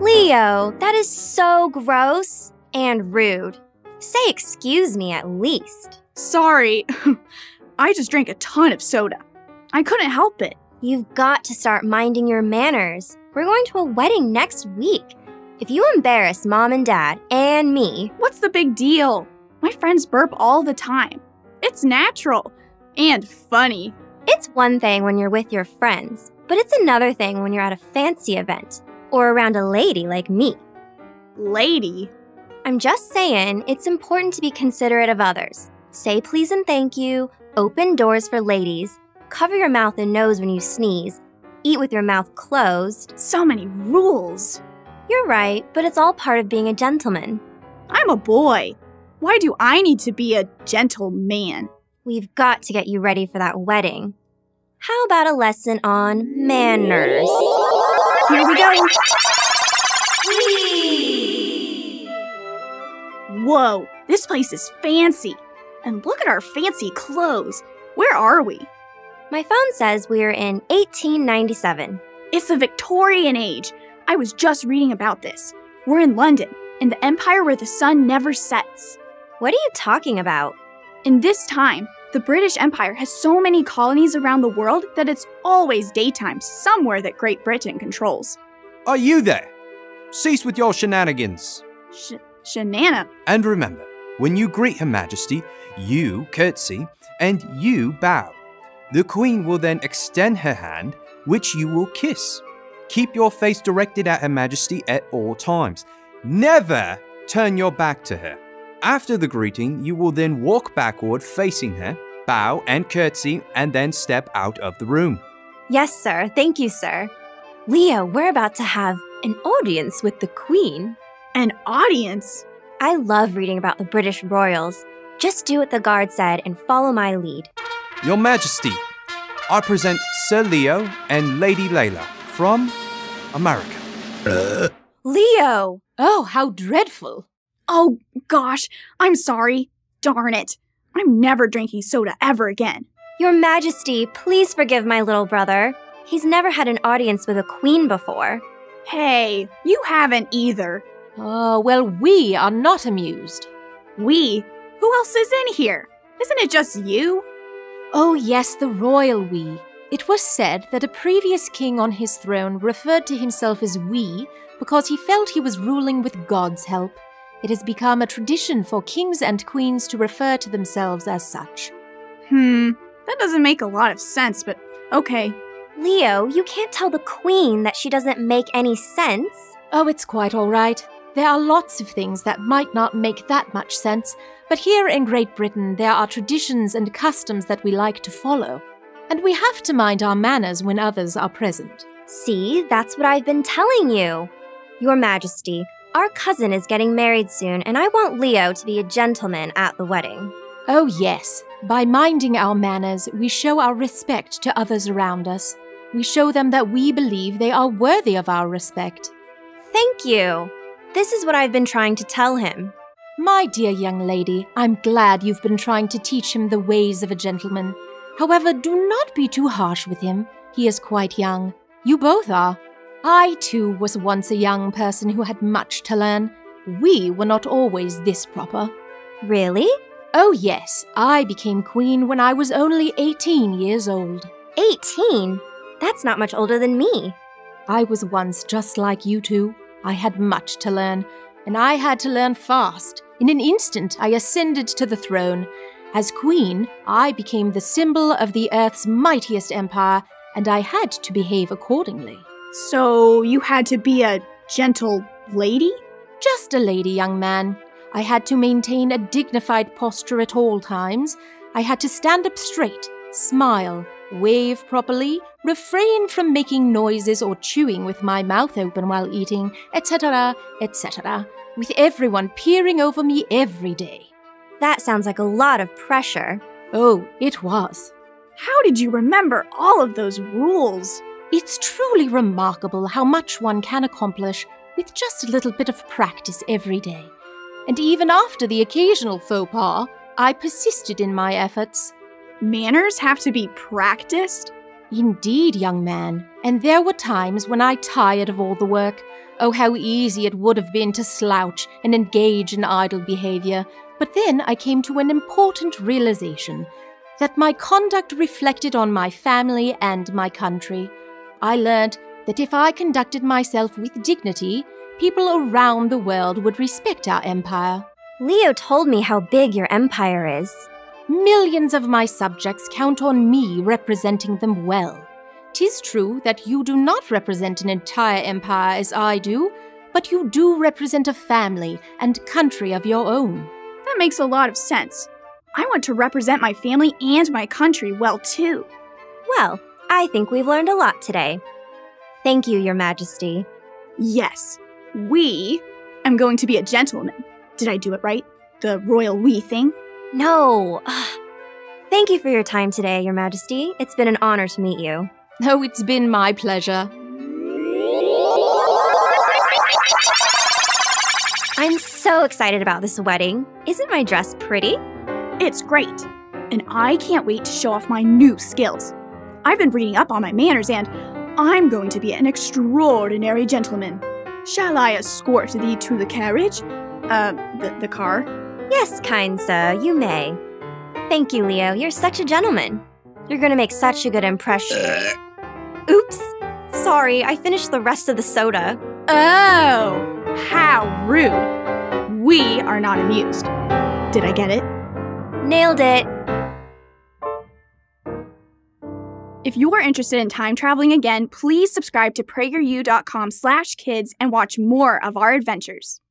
Leo, that is so gross and rude. Say excuse me at least. Sorry. I just drank a ton of soda. I couldn't help it. You've got to start minding your manners. We're going to a wedding next week. If you embarrass mom and dad and me, What's the big deal? My friends burp all the time. It's natural and funny. it's one thing when you're with your friends, but it's another thing when you're at a fancy event or around a lady like me. Lady. I'm just saying it's important to be considerate of others. Say please and thank you, open doors for ladies, cover your mouth and nose when you sneeze, eat with your mouth closed. So many rules. You're right, but it's all part of being a gentleman. I'm a boy. Why do I need to be a gentleman? We've got to get you ready for that wedding. How about a lesson on manners? Here we go. Whoa, this place is fancy. And look at our fancy clothes. Where are we? My phone says we're in 1897. It's the Victorian age. I was just reading about this. We're in London, in the empire where the sun never sets. What are you talking about? In this time, the British Empire has so many colonies around the world that it's always daytime somewhere that Great Britain controls. Are you there? Cease with your shenanigans. Sh- Shanana. And remember, when you greet Her Majesty, you curtsy and you bow. The Queen will then extend her hand, which you will kiss. Keep your face directed at Her Majesty at all times. Never turn your back to her. After the greeting, you will then walk backward facing her, bow and curtsy, and then step out of the room. Yes, sir. Thank you, sir. Leo, we're about to have an audience with the Queen. An audience? I love reading about the British royals. Just do what the guard said and follow my lead. Your Majesty, I present Sir Leo and Lady Layla from America. Leo! Oh, how dreadful. Oh, gosh, I'm sorry. Darn it. I'm never drinking soda ever again. Your Majesty, please forgive my little brother. He's never had an audience with a queen before. Hey, you haven't either. Oh, well, we are not amused. We? Who else is in here? Isn't it just you? Oh, yes, the royal we. It was said that a previous king on his throne referred to himself as we because he felt he was ruling with God's help. It has become a tradition for kings and queens to refer to themselves as such. Hmm, that doesn't make a lot of sense, but okay. Leo, you can't tell the queen that she doesn't make any sense. Oh, it's quite all right. There are lots of things that might not make that much sense, but here in Great Britain there are traditions and customs that we like to follow. And we have to mind our manners when others are present. See, that's what I've been telling you. Your Majesty, our cousin is getting married soon, and I want Leo to be a gentleman at the wedding. Oh, yes. By minding our manners, we show our respect to others around us. We show them that we believe they are worthy of our respect. Thank you. This is what I've been trying to tell him. My dear young lady, I'm glad you've been trying to teach him the ways of a gentleman. However, do not be too harsh with him. He is quite young. You both are. I, too, was once a young person who had much to learn. We were not always this proper. Really? Oh, yes, I became queen when I was only 18 years old. 18? That's not much older than me. I was once just like you two. I had much to learn, and I had to learn fast. In an instant, I ascended to the throne. As queen, I became the symbol of the earth's mightiest empire, and I had to behave accordingly. So you had to be a gentle lady? Just a lady, young man. I had to maintain a dignified posture at all times. I had to stand up straight, smile, wave properly, refrain from making noises or chewing with my mouth open while eating, etc., etc., with everyone peering over me every day. That sounds like a lot of pressure. Oh, it was. How did you remember all of those rules? It's truly remarkable how much one can accomplish with just a little bit of practice every day. And even after the occasional faux pas, I persisted in my efforts. Manners have to be practiced? Indeed, young man, and there were times when I tired of all the work. Oh, how easy it would have been to slouch and engage in idle behavior. But then I came to an important realization that my conduct reflected on my family and my country. I learned that if I conducted myself with dignity, people around the world would respect our empire. Leo told me how big your empire is. Millions of my subjects count on me representing them well. Tis true that you do not represent an entire empire as I do, but you do represent a family and country of your own. That makes a lot of sense. I want to represent my family and my country well, too. Well, I think we've learned a lot today. Thank you, Your Majesty. Yes, we I'm going to be a gentleman. Did I do it right? The royal we thing? No. Thank you for your time today, Your Majesty. It's been an honor to meet you. Oh, it's been my pleasure. I'm so excited about this wedding. Isn't my dress pretty? It's great. And I can't wait to show off my new skills. I've been reading up on my manners and I'm going to be an extraordinary gentleman. Shall I escort thee to the carriage? Uh, the, the car? Yes, kind sir, you may. Thank you, Leo. You're such a gentleman. You're gonna make such a good impression. Oops. Sorry, I finished the rest of the soda. Oh, how rude. We are not amused. Did I get it? Nailed it. If you are interested in time traveling again, please subscribe to prageru.com slash kids and watch more of our adventures.